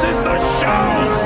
This is the show.